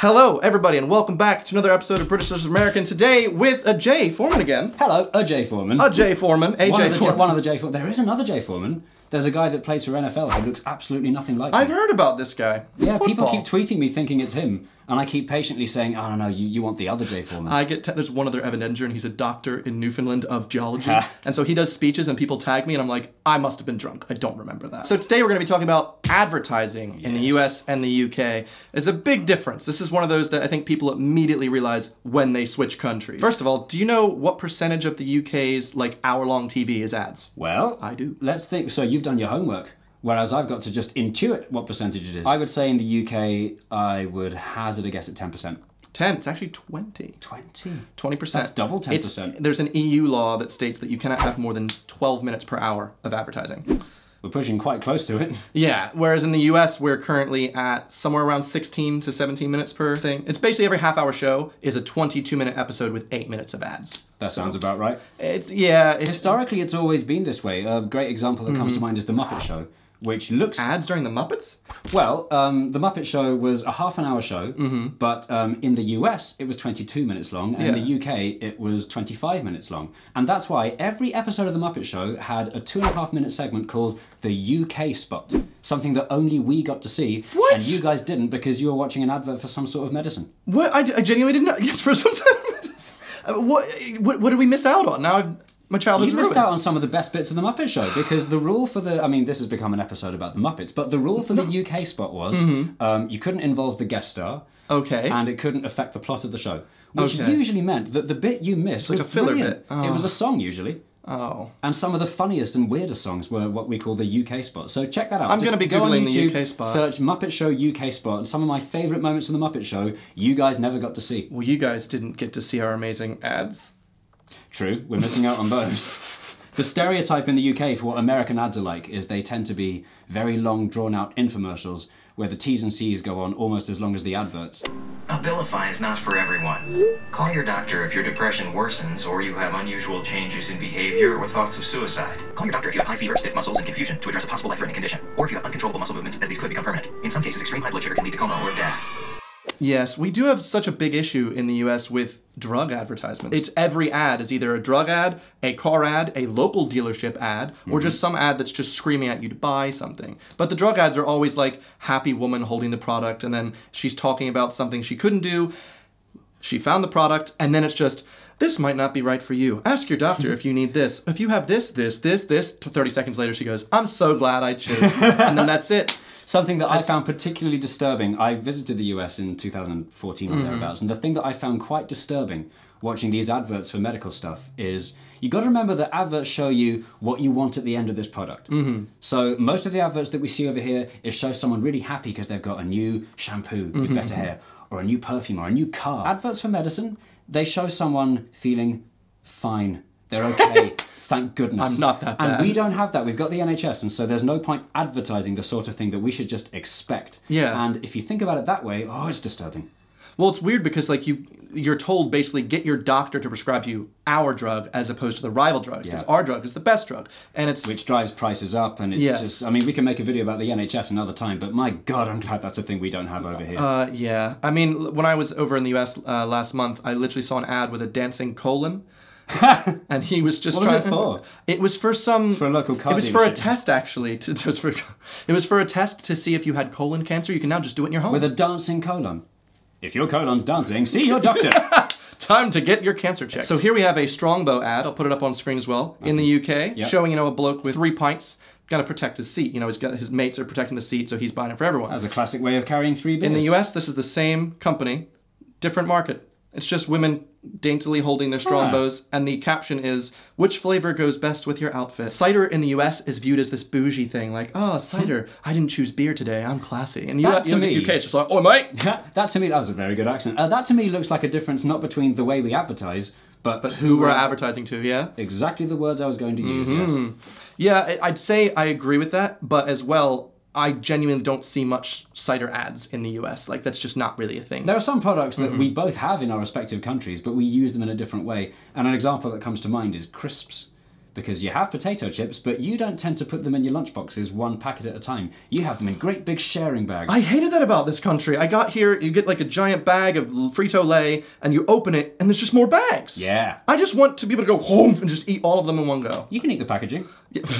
Hello, everybody, and welcome back to another episode of British vs. American. Today with a Jay Foreman again. Hello, a Jay Foreman. A Jay Foreman, a one, J of the J, Foreman. one of the Jay Foreman. There is another Jay Foreman. There's a guy that plays for NFL who looks absolutely nothing like I've him. heard about this guy. Yeah, people keep tweeting me thinking it's him, and I keep patiently saying, "Oh no, no, you, you want the other Jay Foreman." I get t- there's one other Evan Edinger, and he's a doctor in Newfoundland of geology, and so he does speeches, and people tag me, and I'm like, I must have been drunk. I don't remember that. So today we're going to be talking about advertising in the U.S. and the U.K. There's a big difference. This is one of those that I think people immediately realize when they switch countries. First of all, do you know what percentage of the U.K.'s like hour-long TV is ads? well, I do. Let's think. So you've done your homework, whereas I've got to just intuit what percentage it is. I would say in the UK, I would hazard a guess at ten percent. 10. It's actually 20. Twenty. 20%. That's double It's- 10%. there's an EU law that states that you cannot have more than 12 minutes per hour of advertising. We're pushing quite close to it. Yeah, whereas in the US, we're currently at somewhere around 16 to 17 minutes per thing. It's basically every half hour show is a 22 minute episode with 8 minutes of ads. That sounds about right. It's, yeah, it's Historically, it's always been this way. A great example that Mm-hmm. comes to mind is the Muppet Show, which looks ads during the Muppets? Well, um, the Muppet Show was a half an hour show, Mm-hmm. but um, in the US it was 22 minutes long, and in the UK it was 25 minutes long. And that's why every episode of the Muppet Show had a two and a half minute segment called the UK spot, something that only we got to see, What? and you guys didn't because you were watching an advert for some sort of medicine. What? I, I genuinely didn't know. Yes, for some minutes. Uh, What, what, what did we miss out on? Now I've, my childhood's You missed ruined. out on some of the best bits of the Muppet Show because the rule for the I mean, this has become an episode about the Muppets, but the rule for the UK spot was Mm-hmm. um, you couldn't involve the guest star. Okay. and it couldn't affect the plot of the show, which Okay. usually meant that the bit you missed like was a filler brilliant. bit. It was a song usually, oh. and some of the funniest and weirdest songs were what we call the UK spot. So check that out. I'm gonna be go on Googling the UK spot. Search Muppet Show UK spot, and some of my favourite moments in the Muppet Show you guys never got to see. Well, you guys didn't get to see our amazing ads. True, we're missing out on those. The stereotype in the UK for what American ads are like is they tend to be very long, drawn out infomercials where the T's and C's go on almost as long as the adverts. Abilify is not for everyone. Call your doctor if your depression worsens or you have unusual changes in behavior or thoughts of suicide. Call your doctor if you have high fever, stiff muscles, and confusion to address a possible life-threatening condition, or if you have uncontrollable muscle movements, as these could become permanent. In some cases, extreme high blood sugar can lead to coma or death. Yes, we do have such a big issue in the US with drug advertisements. It's every ad is either a drug ad, a car ad, a local dealership ad, or mm-hmm. just some ad that's just screaming at you to buy something. But the drug ads are always like happy woman holding the product and then she's talking about something she couldn't do. She found the product and then it's just this might not be right for you. Ask your doctor if you need this. If you have this, this, this, this. 30 seconds later, she goes, I'm so glad I chose this. and then that's it. Something that I found particularly disturbing. I visited the US in 2014 or Mm-hmm. thereabouts, and the thing that I found quite disturbing watching these adverts for medical stuff is you got to remember that adverts show you what you want at the end of this product. Mm-hmm. So most of the adverts that we see over here is show someone really happy because they've got a new shampoo Mm-hmm. with better hair, or a new perfume, or a new car. Adverts for medicine, they show someone feeling fine. They're okay. Thank goodness. I'm not that bad. And we don't have that. We've got the NHS, and so there's no point advertising the sort of thing that we should just expect. Yeah. And if you think about it that way, oh, it's disturbing. Well, it's weird because like you you're told basically get your doctor to prescribe you our drug as opposed to the rival drug because Yeah. our drug is the best drug. And it's Which drives prices up, and it's Yes. just. I mean, we can make a video about the NHS another time, but my God, I'm glad that's a thing we don't have over here. uh yeah. I mean, when I was over in the US uh, last month, I literally saw an ad with a dancing colon. and he was just What was trying it for? It was for some For a local car It was for a test actually. To, to- it was for it was for a test to see if you had colon cancer. You can now just do it in your home. With a dancing colon. If your colon's dancing, see your doctor. Time to get your cancer checked. So here we have a Strongbow ad. I'll put it up on screen as well. In the UK, Yep. showing you know a bloke with three pints, got to protect his seat. You know, he's got his mates are protecting the seat, so he's buying it for everyone. That's a classic way of carrying three beers. In the US, this is the same company, different market. It's just women daintily holding their strong Strongbows, and the caption is, "Which flavor goes best with your outfit?" Cider in the US is viewed as this bougie thing, like, "Oh, cider. I didn't choose beer today. I'm classy." And the US, to in the me- UK, it's just like, "Oh, mate." that to me, that was a very good accent. Uh, that to me looks like a difference not between the way we advertise, but, But who we're advertising to, yeah. Exactly the words I was going to use, Mm-hmm. yes. Yeah, I'd say I agree with that, but as well, I genuinely don't see much cider ads in the US. Like, that's just not really a thing. There are some products that Mm-hmm. we both have in our respective countries, but we use them in a different way. And an example that comes to mind is crisps. Because you have potato chips, but you don't tend to put them in your lunchboxes one packet at a time. You have them in great big sharing bags. I hated that about this country. I got here, you get like a giant bag of Frito Lay, and you open it, and there's just more bags. Yeah. I just want to be able to go home and just eat all of them in one go. You can eat the packaging.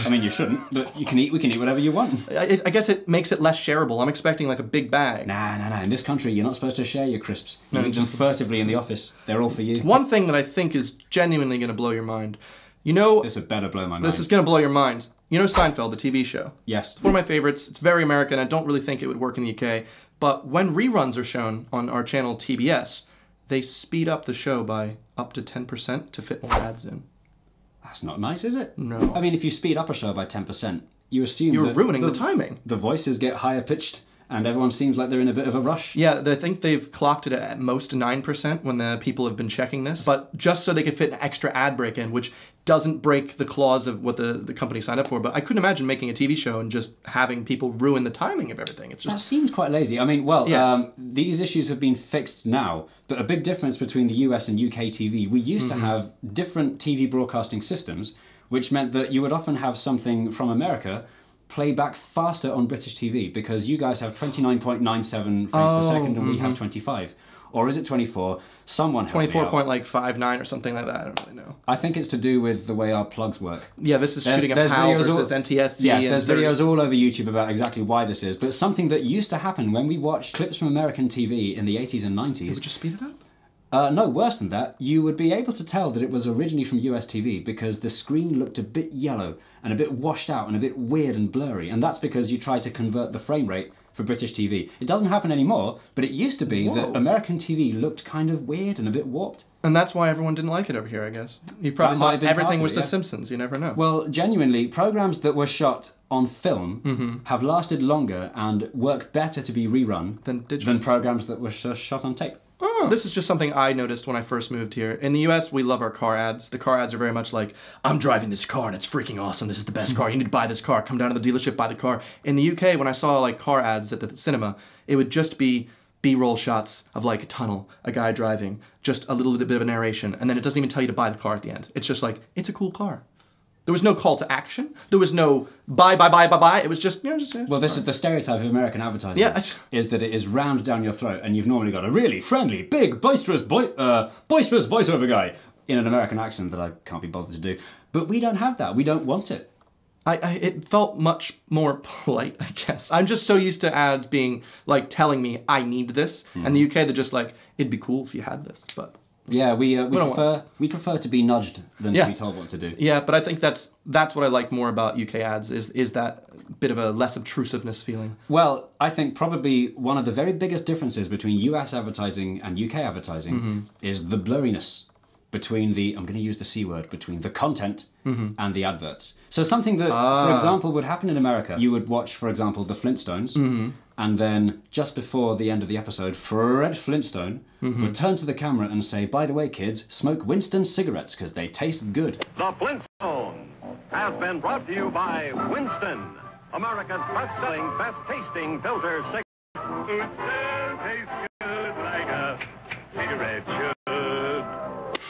I mean, you shouldn't, but you can eat. We can eat whatever you want. I, I guess it makes it less shareable. I'm expecting like a big bag. Nah, nah, nah. In this country, you're not supposed to share your crisps. You eat them furtively in the office. They're all for you. One thing that I think is genuinely going to blow your mind. You know, This would better blow my mind. this is going to blow your mind. You know Seinfeld, the TV show? yes. It's one of my favorites. It's very American. I don't really think it would work in the UK. But when reruns are shown on our channel TBS, they speed up the show by up to 10% to fit more ads in. That's not nice, is it? No. I mean, if you speed up a show by ten percent, you assume You're ruining the timing. The voices get higher pitched, and everyone seems like they're in a bit of a rush. Yeah, I think they've clocked it at most 9% when the people have been checking this. But just so they could fit an extra ad break in, which doesn't break the clause of what the, the company signed up for. But I couldn't imagine making a TV show and just having people ruin the timing of everything. It's just That seems quite lazy. I mean, well, Yes. um, these issues have been fixed now, but a big difference between the US and UK TV, we used Mm-hmm. to have different TV broadcasting systems, which meant that you would often have something from America play back faster on British TV because you guys have 29.97 frames per Oh, second and we mm-hmm. have 25. Or is it 24? Someone help me 24 out. point like five nine or something like that. I don't really know. I think it's to do with the way our plugs work. Yeah, this is There's- shooting there's a PAL videos all- versus NTSC. Yes, there's videos all over YouTube about exactly why this is, but something that used to happen when we watched clips from American TV in the 80s and 90s. Would you speed it up? Uh, no, worse than that, you would be able to tell that it was originally from US TV because the screen looked a bit yellow and a bit washed out and a bit weird and blurry, and that's because you tried to convert the frame rate for British TV. It doesn't happen anymore, but it used to be Whoa. that American TV looked kind of weird and a bit warped. And that's why everyone didn't like it over here, I guess. You probably That might have thought everything was it, The yeah. Simpsons. You never know. Well, genuinely, programs that were shot on film Mm-hmm. have lasted longer and work better to be rerun Than than programs that were sh- shot on tape. Oh, this is just something I noticed when I first moved here. In the US, we love our car ads. The car ads are very much like, I'm driving this car and it's freaking awesome. This is the best car. You need to buy this car. Come down to the dealership, buy the car. In the UK, when I saw like car ads at the cinema, it would just be B-roll shots of like a tunnel, a guy driving, just a little bit of a narration, and then it doesn't even tell you to buy the car at the end. It's just like, it's a cool car. There was no call to action. There was no buy, buy, buy, buy, buy. It was just, you know, just. Well, this is the stereotype of American advertising. Yeah, is that it is rammed down your throat, and you've normally got a really friendly, big, boisterous, boi- uh, boisterous voiceover guy in an American accent that I can't be bothered to do. But we don't have that. We don't want it. I, I it felt much more polite, I guess. I'm just so used to ads being like telling me I need this, and the UK they're just like it'd be cool if you had this, but Yeah, we uh, we, don't prefer we prefer to be nudged than Yeah. to be told what to do. yeah. But I think that's that's what I like more about UK ads is is that bit of a less obtrusiveness feeling. Well, I think probably one of the very biggest differences between US advertising and UK advertising Mm-hmm. is the blurriness between the I'm going to use the C word between the content Mm-hmm. and the adverts. So something that Ah. for example would happen in America, you would watch for example the Flintstones Mm-hmm. And then just before the end of the episode Fred Flintstone Mm-hmm. would turn to the camera and say, "By the way kids, smoke Winston cigarettes because they taste good." The Flintstone has been brought to you by Winston, America's best-selling, best-tasting filter cigarette. It still tastes good like a cigarette should.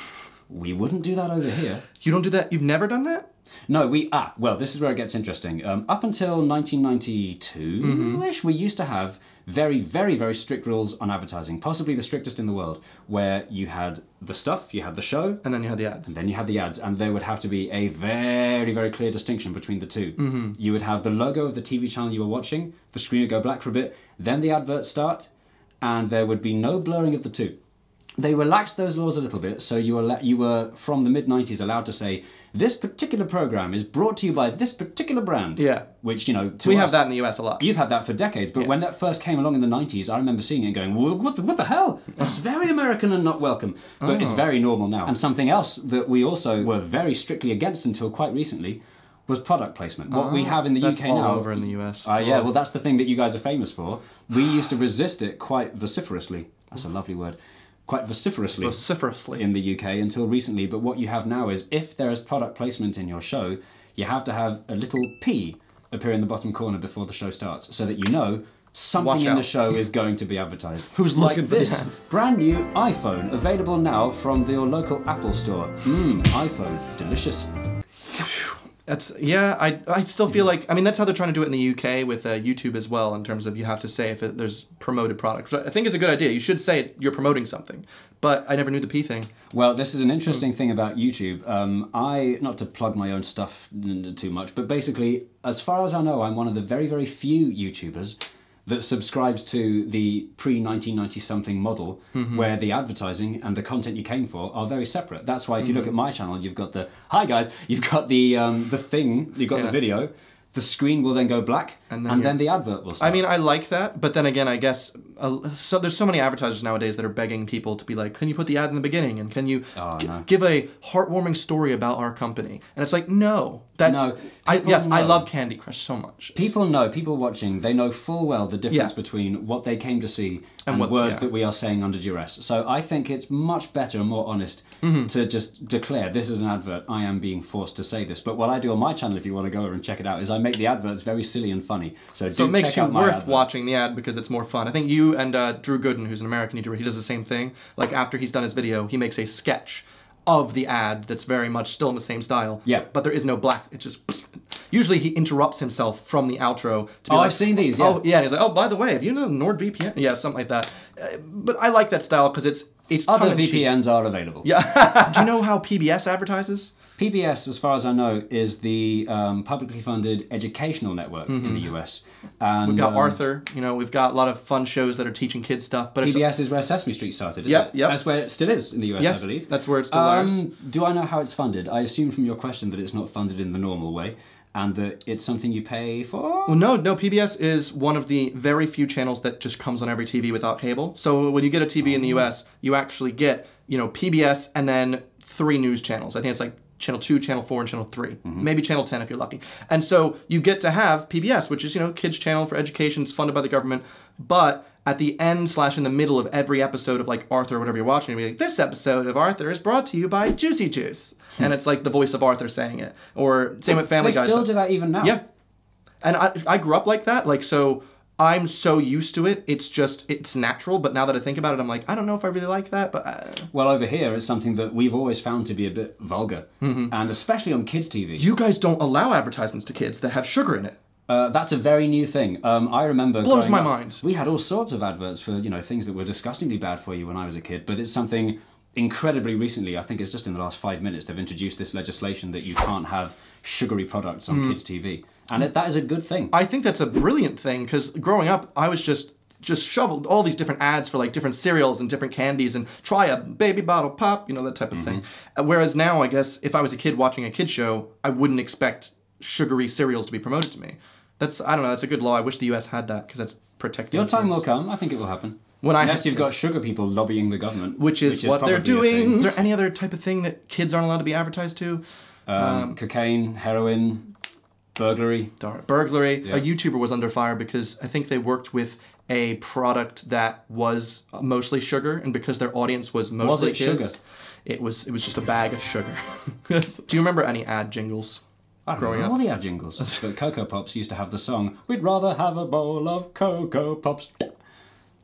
We wouldn't do that over here. You don't do that. You've never done that. No, we ah well. This is where it gets interesting. Um, up until 1992ish, we used to have very, very, very strict rules on advertising, possibly the strictest in the world, where you had the stuff, you had the show, And then you had the ads. then you had the ads, and there would have to be a very, very clear distinction between the 2 You would have the logo of the TV channel you were watching, the screen would go black for a bit, then the adverts start, and there would be no blurring of the two. They relaxed those laws a little bit, so you were, you were from the mid 90s allowed to say, this particular program is brought to you by this particular brand. Yeah. Which, you know, to We us- have that in the US a lot. You've had that for decades, but when that first came along in the 90s, I remember seeing it and going, "Wha- what the, what the hell? That's very American and not welcome. But Oh. it's very normal now. And something else that we also were very strictly against until quite recently was product placement. What we have in the Oh, UK all now. over in the US. Uh, yeah, well, that's the thing that you guys are famous for. We used to resist it quite vociferously. That's a lovely word. Quite vociferously vociferously. in the UK until recently. But what you have now is if there is product placement in your show, you have to have a little P appear in the bottom corner before the show starts so that you know something Watch in the show is going to be advertised. Who's like looking for the this ads? brand new iPhone available now from your local Apple store. Mmm, iPhone, delicious. That's yeah. I I still feel like I mean that's how they're trying to do it in the UK with uh, YouTube as well. In terms of you have to say if it, there's promoted products. I think is a good idea. You should say it, you're promoting something. But I never knew the P thing. Well, this is an interesting thing about YouTube. Um, I, not to plug my own stuff too much, but basically, as far as I know, I'm one of the very, very few YouTubers that subscribes to the pre 1990 something model where the advertising and the content you came for are very separate. That's why if you look at my channel, you've got the hi guys, you've got the um, the thing, you've got Yeah. the video, the screen will then go black, And and then then, the advert will start. I mean, I like that, but then again, I guess uh, so. There's so many advertisers nowadays that are begging people to be like, "Can you put the ad in the beginning?" and "Can you Oh, no. give a heartwarming story about our company?" And it's like, no, that No, I, yes, I love Candy Crush so much. People know, people watching, they know full well the difference Yeah. between what they came to see and, And what- words yeah. that we are saying under duress. So I think it's much better and more honest Mm-hmm. to just declare this is an advert, I am being forced to say this. But what I do on my channel, if you want to go over and check it out, is I make the adverts very silly and funny. So, so it makes you worth adverts. watching the ad because it's more fun. I think you and uh, Drew Gooden, who's an American YouTuber, he does the same thing. Like after he's done his video, he makes a sketch of the ad that's very much still in the same style. Yeah. But there is no black. It's just. Usually he interrupts himself from the outro to be Oh, like, I've seen these, yeah. Oh, yeah. And he's like, oh, by the way, have you know NordVPN? Yeah, something like that. Uh, but I like that style because it's it's Other. VPNs are available. Yeah. Do you know how PBS advertises? PBS, as far as I know, is the um, publicly funded educational network in the US. And Mm-hmm. We've got um, Arthur. You know, we've got a lot of fun shows that are teaching kids stuff. But it's PBS is where Sesame Street started. Isn't Yep, it? yep. That's where it still is in the US, yes, I believe. that's where it still. Um, do I know how it's funded? I assume from your question that it's not funded in the normal way, and that it's something you pay for. Well, no, no. PBS is one of the very few channels that just comes on every TV without cable. So when you get a TV in the Oh. U.S., you actually get you know PBS and then three news channels. I think it's like channel two, channel four, and channel 3 Mm-hmm. maybe channel ten if you're lucky. And so you get to have PBS, which is you know kids channel for education. It's funded by the government, but at the end slash in the middle of every episode of like Arthur or whatever you're watching, you'll be like, this episode of Arthur is brought to you by Juicy Juice, and it's like the voice of Arthur saying it. Or same with Family Hmm. they Guy. still stuff. do that even now. Yeah. And I, I grew up like that. Like, so I'm so used to it. It's just, it's natural. But now that I think about it, I'm like, I don't know if I really like that. But uh, Well, over here, it's something that we've always found to be a bit vulgar, and especially on kids' TV. Mm-hmm. you guys don't allow advertisements to kids that have sugar in it. Uh, that's a very new thing. Um, I remember Blows my up, mind. We had all sorts of adverts for you know things that were disgustingly bad for you when I was a kid, but it's something incredibly recently. I think it's just in the last five minutes they've introduced this legislation that you can't have sugary products on Mm. kids' TV, and it, that is a good thing. I think that's a brilliant thing because growing up, I was just just shoveled all these different ads for like different cereals and different candies and try a baby bottle pop, you know, that type of thing. Uh, Whereas now, I guess if I was a kid watching a kid show, I wouldn't expect sugary cereals to be promoted to me. That's I don't know. That's a good law. I wish the U.S. had that because that's protecting. Your time kids. will come. I think it will happen. When I Unless you've got sugar people lobbying the government, which is, what they're probably a thing. doing. Is there any other type of thing that kids aren't allowed to be advertised to? Um, um, cocaine, heroin, burglary. Darn. Burglary. Yeah. A YouTuber was under fire because I think they worked with a product that was uh, mostly sugar, and because their audience was mostly it kids, sugar? it was it was just a bag of sugar. Do you remember any ad jingles? I don't growing know up? all the ad jingles. but Cocoa Pops used to have the song, We'd rather have a bowl of Cocoa Pops.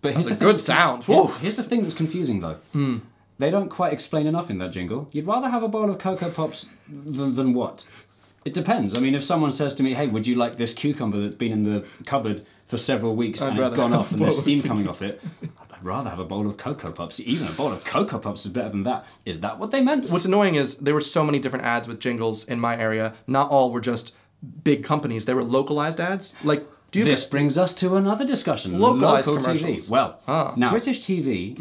But here's a good sound. Here's, here's the thing that's confusing though. Hmm. They don't quite explain enough in that jingle. You'd rather have a bowl of Cocoa Pops than, than what? It depends. I mean, if someone says to me, hey, would you like this cucumber that's been in the cupboard for several weeks I'd and it's gone off and there's steam coming off it, I'd rather have a bowl of Cocoa Pops. Even a bowl of Cocoa Pops is better than that. Is that what they meant? What's annoying is there were so many different ads with jingles in my area. Not all were just big companies. They were localized ads. Like, you This brings us to another discussion. Localized Local. TV. Well, Ah. now British TV,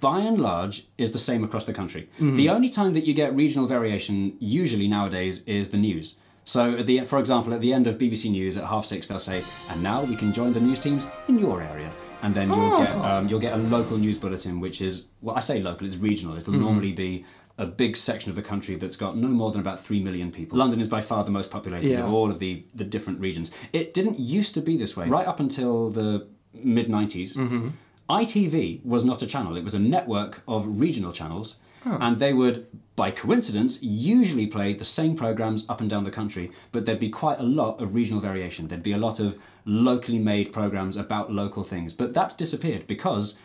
by and large, is the same across the country. The only time that you get regional variation, usually nowadays, is the news. So, at the for example, at the end of BBC News at half six, they'll say, "And now we can join the news teams in your area." And then you'll get um, you'll get a local news bulletin, which is well, I say local, it's regional. It'll normally be a big section of the country that's got no more than about three million people. London is by far the most populated Yeah. of all of the, the different regions. It didn't used to be this way. Right up until the mid 90s, ITV was not a channel, it was a network of regional channels. And they would, by coincidence, usually play the same programs up and down the country, but there'd be quite a lot of regional variation. There'd be a lot of locally made programs about local things. But that's disappeared because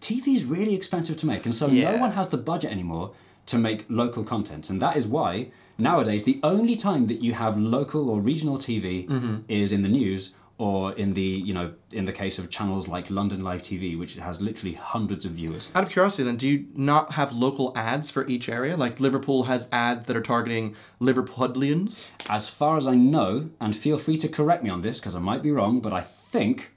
TV is really expensive to make, and so Yeah. no one has the budget anymore to make local content, and that is why Nowadays, the only time that you have local or regional TV Mm-hmm. is in the news or in the, you know, in the case of channels like London Live TV, which has literally hundreds of viewers. Out of curiosity, then, do you not have local ads for each area? Like Liverpool has ads that are targeting Liverpudlians. As far as I know, and feel free to correct me on this because I might be wrong, but I think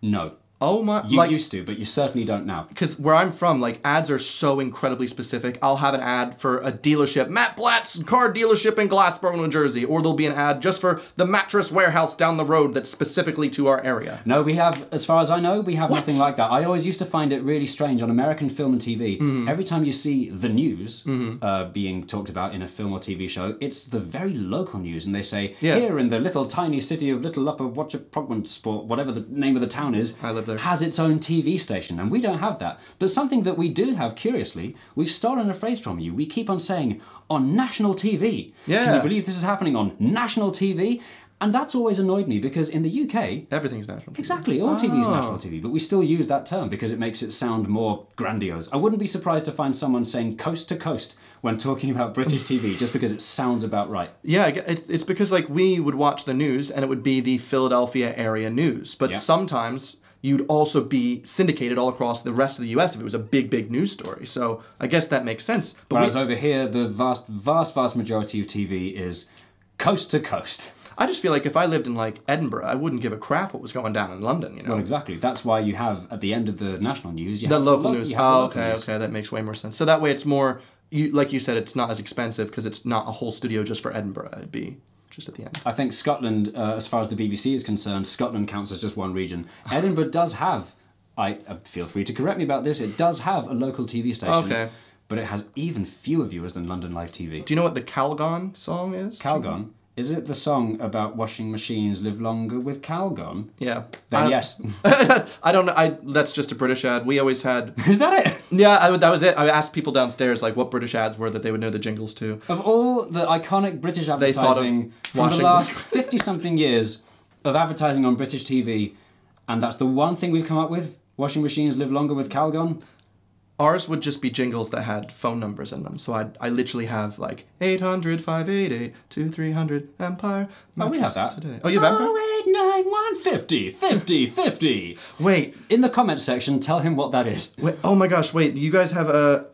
no. Oh my! You like, used to, but you certainly don't now. because where I'm from, like ads are so incredibly specific. I'll have an ad for a dealership, Matt Blatt's car dealership in Glassboro, New Jersey, or there'll be an ad just for the mattress warehouse down the road that's specifically to our area. No, we have, as far as I know, we have nothing like that. I always used to find it really strange on American film and TV. Mm-hmm. Every time you see the news uh, being talked about in a film or TV show, it's the very local news, and they say Yeah. here in the little tiny city of Little Upper Watcher Sport, whatever the name of the town is, I live there. Has its own TV station, and we don't have that. But something that we do have, curiously, we've stolen a phrase from you. We keep on saying on national TV. Yeah. Can you believe this is happening on national TV? And that's always annoyed me because in the UK, Everything's national. Exactly, all TV is Oh. national TV, but we still use that term because it makes it sound more grandiose. I wouldn't be surprised to find someone saying coast to coast when talking about British TV just because it sounds about right. Yeah, I get- it, it's because like we would watch the news and it would be the Philadelphia area news, but Yeah. sometimes you'd also be syndicated all across the rest of the U.S. if it was a big, big news story. So I guess that makes sense. But Whereas we, over here, the vast, vast, vast majority of TV is coast to coast. I just feel like if I lived in like Edinburgh, I wouldn't give a crap what was going down in London. You know, Well, exactly. That's why you have at the end of the national news, you the local lo- news. you have the Oh, local okay, news. okay, that makes way more sense. So that way, it's more. You like you said, it's not as expensive because it's not a whole studio just for Edinburgh. It'd be just at the end. I think Scotland, uh, as far as the BBC is concerned, Scotland counts as just one region. Edinburgh does have, I uh, feel free to correct me about this, it does have a local TV station. Okay. But it has even fewer viewers than London Live TV. Do you know what the Calgon song is? Calgon? Is it the song about washing machines live longer with Calgon? Yeah. Then I- yes. I don't know. I that's just a British ad. We always had. Is that it? Yeah, I, that was it. I asked people downstairs like what British ads were that they would know the jingles to. Of all the iconic British advertising from the last 50 something years of advertising on British TV, and that's the one thing we've come up with washing machines live longer with Calgon. Ours would just be jingles that had phone numbers in them. So I I literally have like 800 588 2300 Empire. Oh, we have that. Today. Oh, you have Empire? 0891 50 50 50. Wait, In the comment section, tell him what that is. wait. Oh my gosh, wait. You guys have a.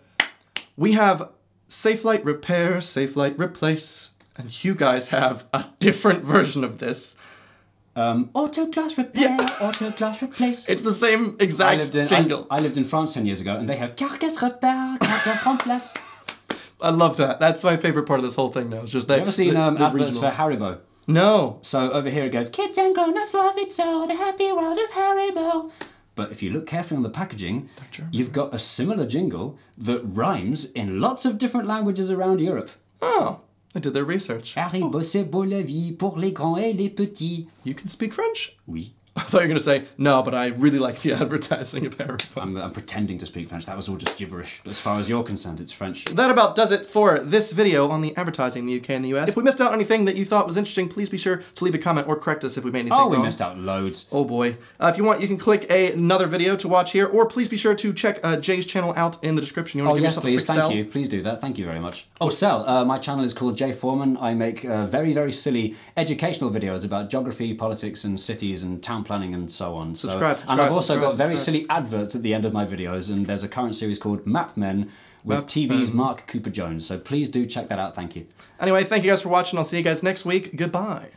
We have Safelite Repair, Safelite Replace. And you guys have a different version of this. Um, auto glass repair, auto glass replace. It's the same I exact lived, in, jingle. I, I lived in France 10 years ago, and they have Carglass repair, Carglass remplace. I love that. That's my favorite part of this whole thing now. It's just that. You ever seen the- um, the adverts regional- for Haribo? No. So over here it goes, kids and grown-ups love it so, the happy world of Haribo. But if you look carefully on the packaging, you've got a similar jingle that rhymes in lots of different languages around Europe. Oh, I did their research. Haribo, oh. c'est beau la vie pour les grands et les petits. You can speak French? Oui. I thought you were going to say, no, but I really like the advertising of Haribo. I'm, I'm pretending to speak French. That was all just gibberish. As far as you're concerned, it's French. That about does it for this video on the advertising in the UK and the US. If we missed out on anything that you thought was interesting, please be sure to leave a comment or correct us if we made anything Oh, we wrong. missed out loads. Oh boy. Uh, if you want, you can click a, another video to watch here, or please be sure to check uh, Jay's channel out in the description. You want Oh to give yes, yourself please. a quick Thank sell? you. Please do that. Thank you very much. Oh, Sell. Uh, my channel is called Jay Foreman. I make uh, very, very silly educational videos about geography, politics, and cities and town planning and so on. So- Subscribe, and I've also subscribe, got very subscribe. silly adverts at the end of my videos. And there's a current series called Map Men with Map TV's Men. Mark Cooper Jones. So please do check that out. Thank you. Anyway, thank you guys for watching. I'll see you guys next week. Goodbye.